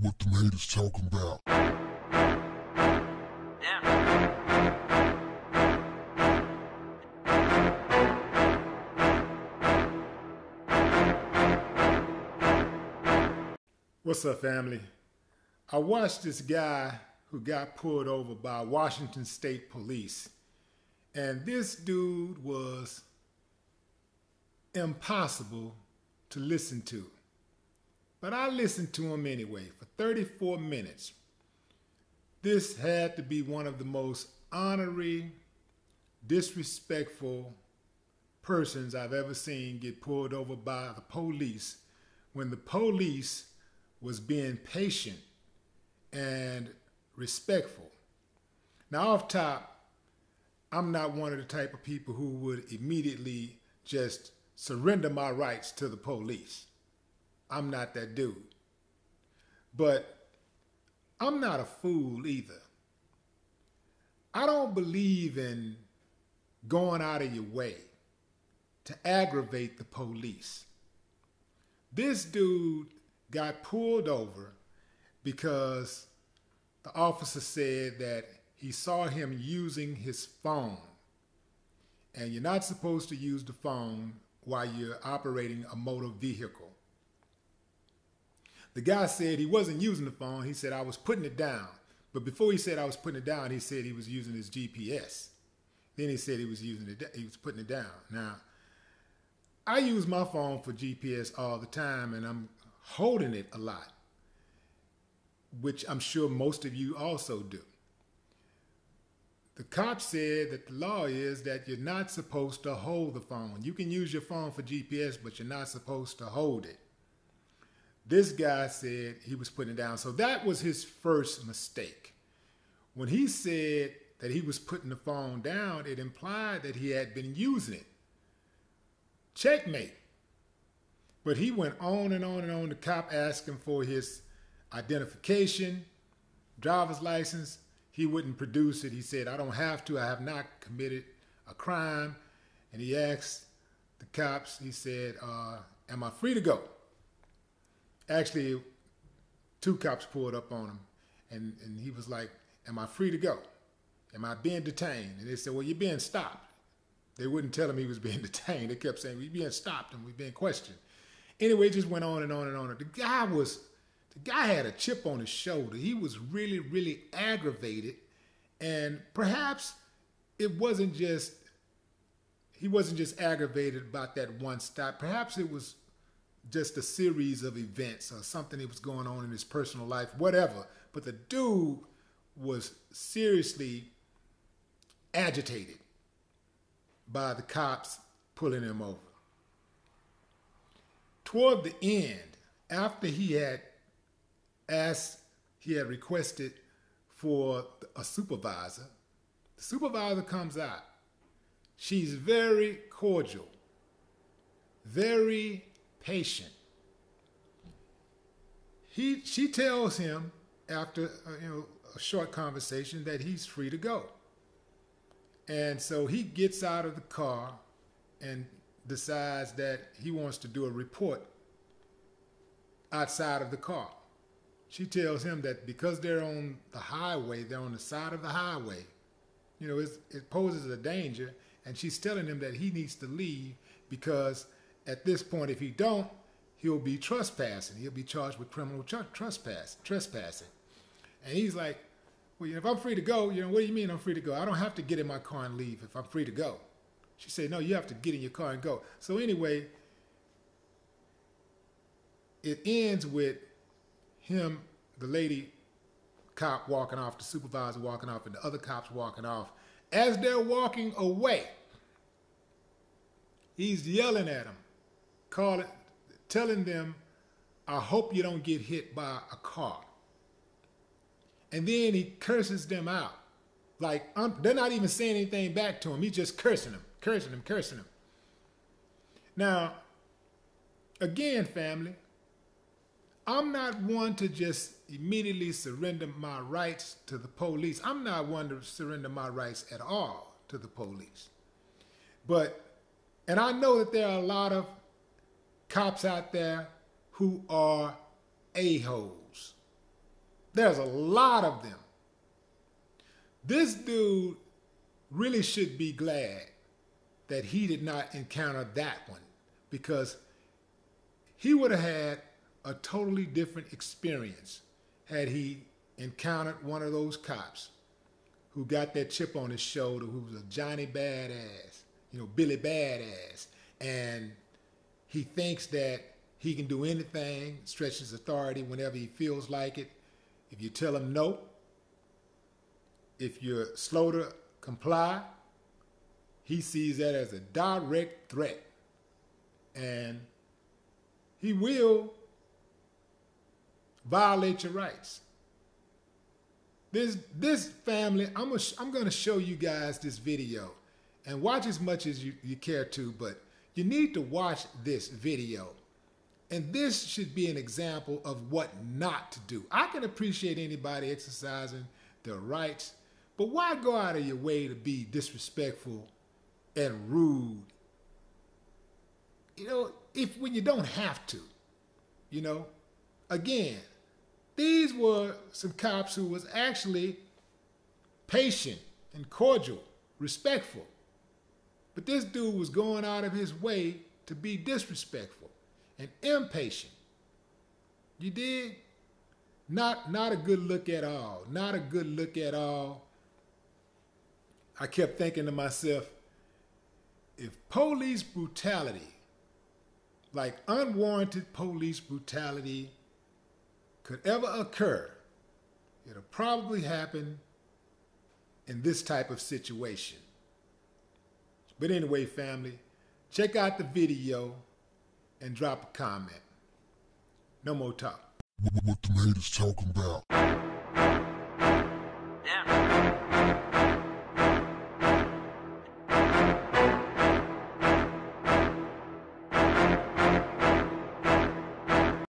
what the haters talking about. What's up, family? I watched this guy who got pulled over by Washington State Police, and this dude was impossible to listen to. But I listened to him anyway for 34 minutes. This had to be one of the most honorary, disrespectful persons I've ever seen get pulled over by the police when the police was being patient and respectful. Now, off top, I'm not one of the type of people who would immediately just surrender my rights to the police. I'm not that dude. But I'm not a fool either. I don't believe in going out of your way to aggravate the police. This dude got pulled over because the officer said that he saw him using his phone. And you're not supposed to use the phone while you're operating a motor vehicle. The guy said he wasn't using the phone. He said, I was putting it down. But before he said I was putting it down, he said he was using his GPS. Then he said he was using it, he was putting it down. Now, I use my phone for GPS all the time and I'm holding it a lot, which I'm sure most of you also do. The cop said that the law is that you're not supposed to hold the phone. You can use your phone for GPS, but you're not supposed to hold it. This guy said he was putting it down. So that was his first mistake. When he said that he was putting the phone down, it implied that he had been using it. Checkmate. But he went on and on and on. The cop asked him for his identification, driver's license. He wouldn't produce it. He said, I don't have to. I have not committed a crime. And he asked the cops, he said, uh, Am I free to go? Actually, two cops pulled up on him. And, and he was like, Am I free to go? Am I being detained? And they said, Well, you're being stopped. They wouldn't tell him he was being detained. They kept saying, We're being stopped and we're being questioned. Anyway, it just went on and on and on. The guy was, the guy had a chip on his shoulder. He was really, really aggravated. And perhaps it wasn't just, he wasn't just aggravated about that one stop. Perhaps it was just a series of events or something that was going on in his personal life, whatever. But the dude was seriously agitated by the cops pulling him over. Toward the end, after he had asked, he had requested for a supervisor, the supervisor comes out. She's very cordial, very patient. He, she tells him after uh, you know a short conversation that he's free to go. And so he gets out of the car and decides that he wants to do a report outside of the car. She tells him that because they're on the highway, they're on the side of the highway, you know, it poses a danger. And she's telling him that he needs to leave because at this point, if he don't, he'll be trespassing. He'll be charged with criminal trespass, trespassing. And he's like, well, if I'm free to go, you know, what do you mean I'm free to go? I don't have to get in my car and leave if I'm free to go. She said, no, you have to get in your car and go. So anyway, it ends with him, the lady cop walking off, the supervisor walking off, and the other cops walking off. As they're walking away, he's yelling at them, calling, telling them, I hope you don't get hit by a car. And then he curses them out. Like, um, they're not even saying anything back to him. He's just cursing them, cursing them, cursing them. Now, again, family, I'm not one to just immediately surrender my rights to the police. I'm not one to surrender my rights at all to the police. But, and I know that there are a lot of cops out there who are a-holes. There's a lot of them. This dude really should be glad that he did not encounter that one because he would have had a totally different experience had he encountered one of those cops who got that chip on his shoulder, who was a Johnny Badass, you know, Billy Badass, and he thinks that he can do anything, stretch his authority whenever he feels like it. If you tell him no, if you're slow to comply, he sees that as a direct threat. And he will violate your rights. This this family, I'm I'm going to show you guys this video, and watch as much as you, you care to. But you need to watch this video, and this should be an example of what not to do. I can appreciate anybody exercising their rights, but why go out of your way to be disrespectful and rude? You know, if when you don't have to, you know, again, these were some cops who was actually patient and cordial, respectful. But this dude was going out of his way to be disrespectful and impatient. You did? Not not a good look at all. Not a good look at all. I kept thinking to myself, if police brutality, like unwarranted police brutality, could ever occur, it'll probably happen in this type of situation. But anyway, family, check out the video and drop a comment. No more talk. What, what, the haters talking about? Yeah.